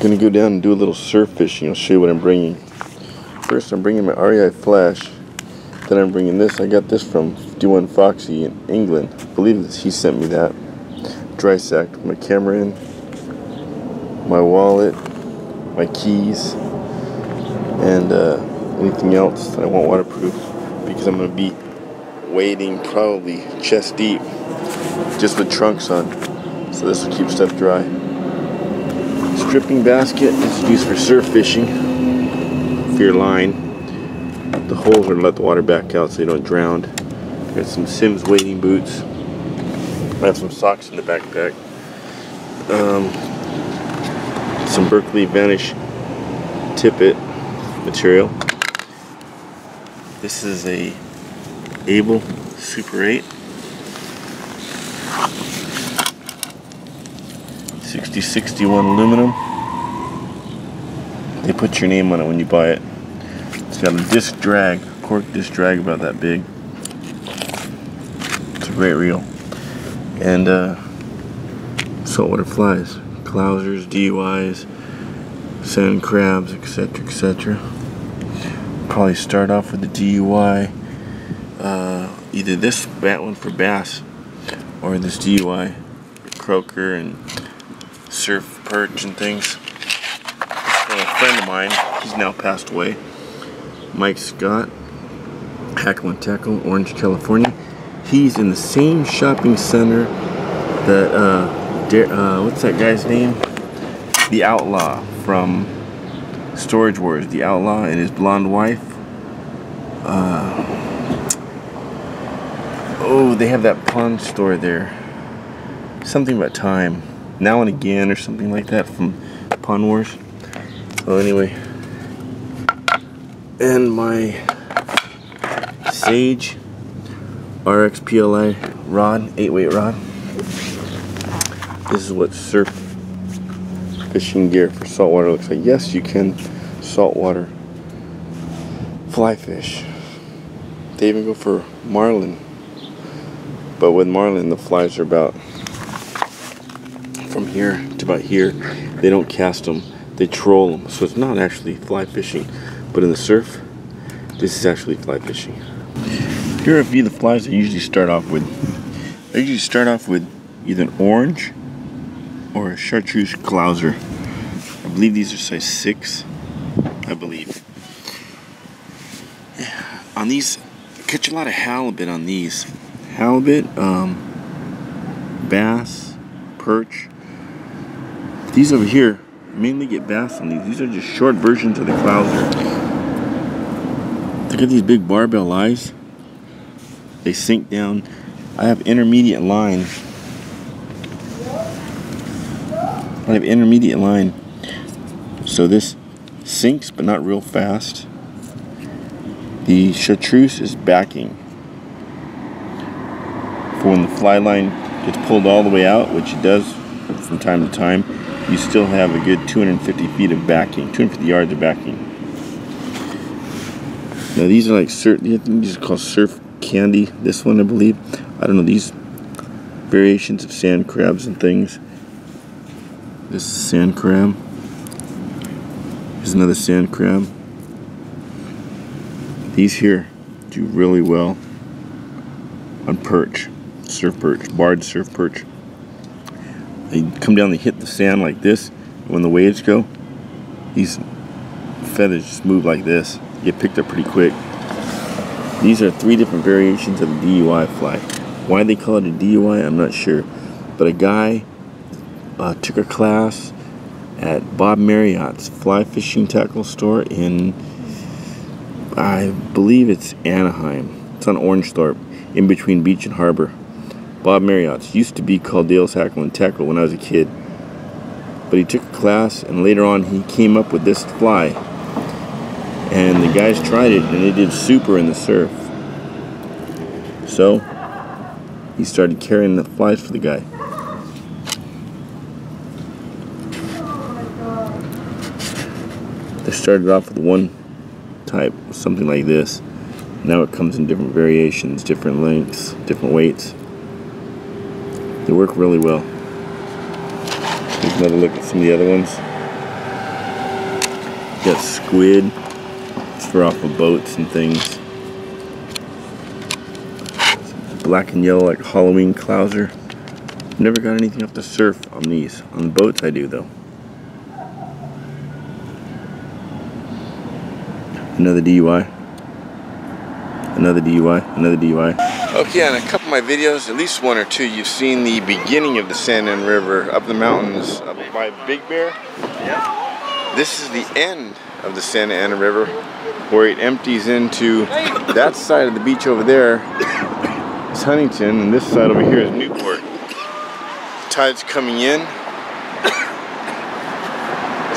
gonna go down and do a little surf fishing. I'll show you what I'm bringing. First, I'm bringing my REI flash. Then I'm bringing this. I got this from 51 Foxy in England. I believe that he sent me that. Dry sack. My camera in. My wallet. My keys. And uh, anything else that I want waterproof. Because I'm gonna be wading probably chest deep. Just with trunks on. So this will keep stuff dry. Stripping basket is used for surf fishing. For your line. The holes are to let the water back out so you don't drown. Got some Simms wading boots. I have some socks in the backpack. Um, some Berkley Vanish tippet material. This is a Abel Super 8. 6061 aluminum. They put your name on it when you buy it. It's got a disc drag, cork disc drag about that big. It's a great reel. And uh, saltwater flies, clousers, DUIs, sand crabs, etc., etc. Probably start off with the DUI. Uh, either this bat one for bass or this DUI croaker and surf perch and things. From a friend of mine, he's now passed away. Mike Scott, Hackle and Tackle, Orange, California. He's in the same shopping center that, uh, uh, what's that guy's name? The Outlaw from Storage Wars. The Outlaw and his blonde wife. Uh, oh, they have that pawn store there. Something about time. Now and again, or something like that from Pawn Wars. Well, anyway. And my Sage RX PLA rod, 8 weight rod. This is what surf fishing gear for saltwater looks like. Yes, you can saltwater fly fish. They even go for marlin. But with marlin, the flies are about from here to about here. They don't cast them, they troll them. So it's not actually fly fishing. But in the surf, this is actually fly fishing. Here are a few of the flies I usually start off with. I usually start off with either an orange or a chartreuse clouser. I believe these are size 6. I believe. On these, catch a lot of halibut on these. Halibut, um, bass, perch. These over here mainly get bass on these. These are just short versions of the clouser. Look at these big barbell eyes. They sink down. I have intermediate line. I have intermediate line. So this sinks, but not real fast. The chartreuse is backing. For when the fly line gets pulled all the way out, which it does from time to time, you still have a good 250 feet of backing, 250 yards of backing. Now these are like certain, these are called surf candy. This one, I believe. I don't know these variations of sand crabs and things. This is sand crab. Here's another sand crab. These here do really well on perch, surf perch, barred surf perch. They come down, they hit the sand like this. When the waves go, these feathers just move like this. Get picked up pretty quick. These are three different variations of the DUI fly. Why they call it a DUI, I'm not sure. But a guy uh, took a class at Bob Marriott's fly fishing tackle store in, I believe it's Anaheim. It's on Orange Orangethorpe, in between Beach and Harbor. Bob Marriott's used to be called Dale's Hackle and Tackle when I was a kid. But he took a class, and later on he came up with this fly. And the guys tried it, and they did super in the surf. So he started carrying the flies for the guy. They started off with one type, something like this. Now it comes in different variations, different lengths, different weights. They work really well. Here's another look at some of the other ones. got squid. It's for off of boats and things. Black and yellow like Halloween clouser. Never got anything off the surf on these. On the boats I do though. Another DUI. Another DUI. Another DUI. Okay, oh, on a couple of my videos, at least one or two, you've seen the beginning of the Santa Ana River up the mountains up by Big Bear. Yeah. This is the end of the Santa Ana River where it empties into that side of the beach over there is Huntington and this side over here is Newport. The tide's coming in.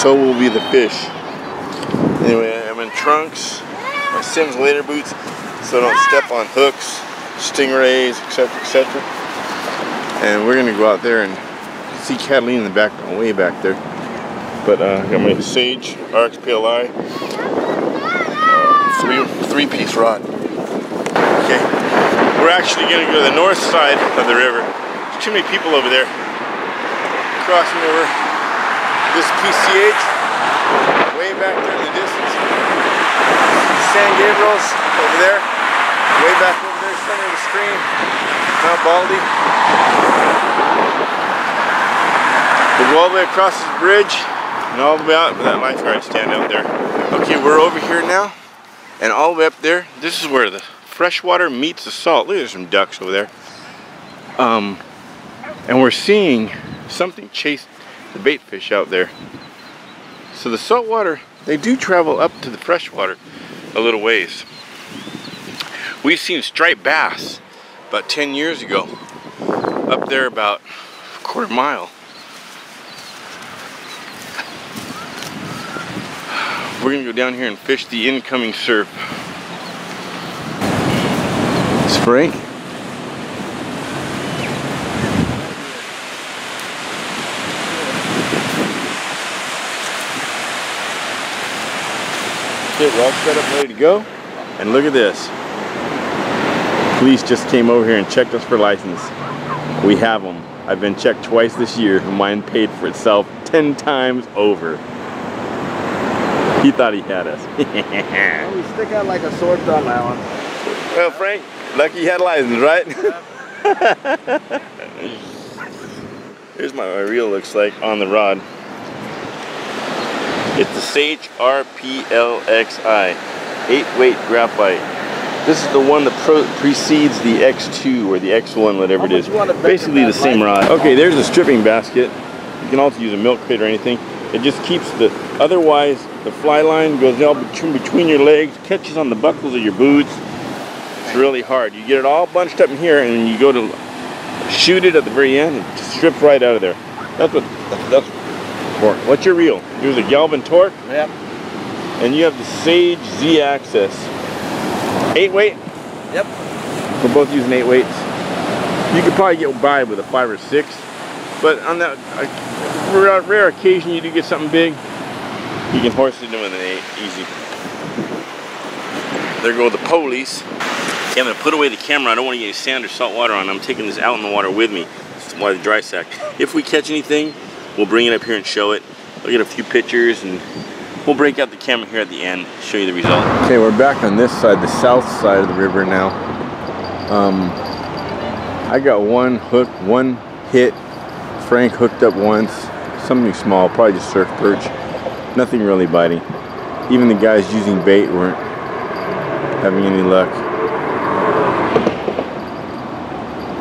So will be the fish. Anyway, I'm in trunks, my Simms later boots, so don't step on hooks, stingrays, etc., etc. And we're gonna go out there and see Catalina in the back, way back there. But uh, I got my Sage RXPLI three three piece rod. Okay, we're actually gonna go to the north side of the river. There's too many people over there crossing over this PCH way back there in the distance. San Gabriel's over there, way back center of the screen. Mount Baldy. We'll go all the way across this bridge and all the way out with that lifeguard stand out there. Okay, we're over here now, and all the way up there, this is where the fresh water meets the salt. Look, there's some ducks over there. Um, and we're seeing something chase the bait fish out there. So the salt water, they do travel up to the freshwater a little ways. We've seen striped bass about 10 years ago, up there about a quarter mile. We're gonna go down here and fish the incoming surf. It's we're all set up ready to go. And look at this. Police just came over here and checked us for license. We have them. I've been checked twice this year and mine paid for itself 10 times over. He thought he had us. well, we stick out like a sore thumb, Alan. Well, Frank, lucky you had a license, right? Here's my, my reel looks like on the rod. It's the Sage RPLXI, 8 weight graphite. This is the one that precedes the X2 or the X1, whatever it is. Basically the same rod. Okay, there's a stripping basket. You can also use a milk crate or anything. It just keeps the, otherwise the fly line goes all between, between your legs, catches on the buckles of your boots. It's really hard. You get it all bunched up in here and you go to shoot it at the very end, it strips right out of there. That's what, that's torque. What's your reel? Use a Galvan torque? Yep. And you have the Sage Z-Axis. Eight weight? Yep. We're both using eight weights. You could probably get by with a five or six, but on that rare, rare occasion you do get something big, you can horse it in with an eight, easy. There go the police. Okay, I'm gonna put away the camera. I don't want to get any sand or salt water on. I'm taking this out in the water with me. That's why the dry sack. If we catch anything, We'll bring it up here and show it. We'll get a few pictures and we'll break out the camera here at the end, show you the result. Okay, we're back on this side, the south side of the river now. Um, I got one hook, one hit. Frank hooked up once, something small, probably just surf perch. Nothing really biting. Even the guys using bait weren't having any luck.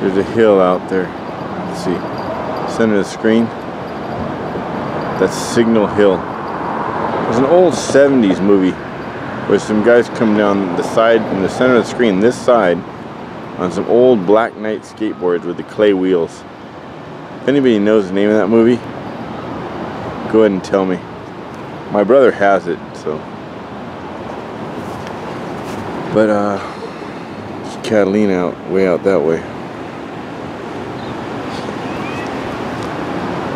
There's a hill out there. Let's see. Center of the screen. That's Signal Hill. There's an old 70s movie where some guys come down the side, in the center of the screen, this side, on some old Black Knight skateboards with the clay wheels. If anybody knows the name of that movie, go ahead and tell me. My brother has it, so. But, uh, it's Catalina out, way out that way.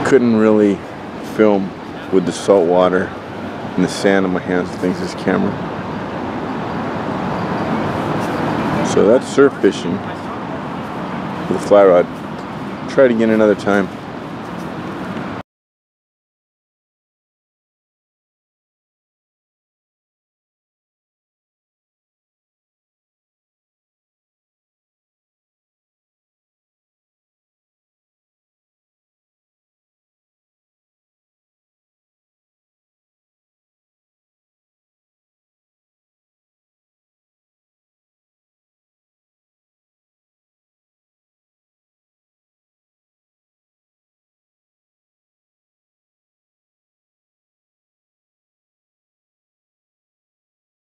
Couldn't really film with the salt water and the sand on my hands things this camera. So that's surf fishing with a fly rod. Try it again another time.